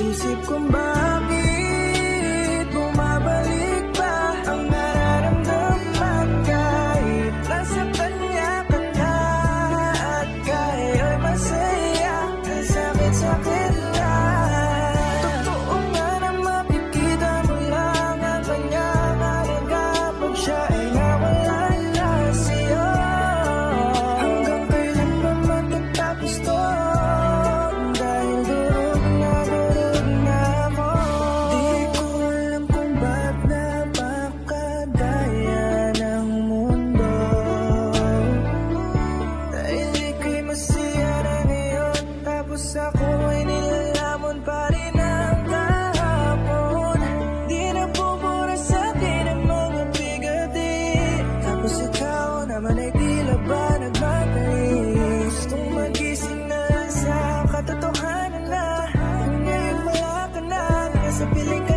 Iniisip kong bakit tila ba nagmadali Gustong na sa katotohanan na Ngayon wala ka na. Nasa piling ka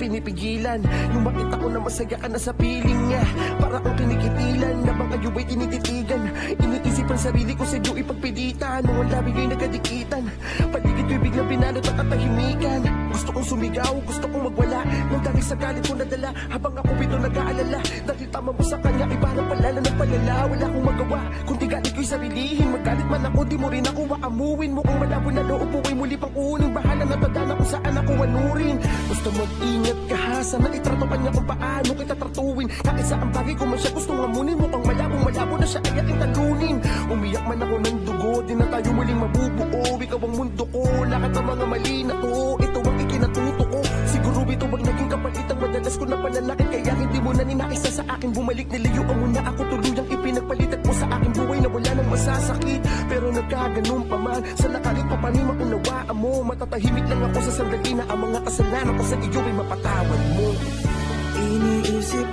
pinipigilan. Yung makita ko na masaya ka na sa piling niya Para kong kinikitilan Nabang kayo ba'y tinititigan? Iniisip ang sarili ko sa iyo ipagpilitan Nung ang labi nga'y nagkadikitan. Paligid ko'y biglang pinalot ang katahimikan. Gusto kong sumigaw, gusto kong magwala Nang dahil sa galit ko nadala Habang ako bito nag-aalala. Dahil tama mo sa kanya ay parang palala ng palala Wala akong sarilihin Magalit man ako di mo rin ako waamuin Mukhang malabo na loob mo ay muli pang uning Bahala na tadana kung saan ako anurin Gusto mag-ingat ka ha? Sana itrato ka niya kung paano kita tratuin Kahit sa ang bagay ko man siya gusto ngamunin Mukhang malabong malabo na siya ay aking talunin. Umiyak man ako ng dugo Di na tayo muling mabubuo. Ikaw ang mundo ko Lahat ng mga mali na to. Ito ang ikinatuto ko. Siguro ito ang naging kapalitang madalas ko na pananakit. Kaya hindi mo na ninaisa sa akin Bumalik nilayuan mo na ako. Tuluyang ipinagpalitan buhay na wala nang masasakit Pero nagkaganon pa man. Sa nakalit pa panin maunawaan mo. Matatahimik lang ako sa sandali na ang mga kasalanan ko sa iyo ay mapatawad mo. Iniisip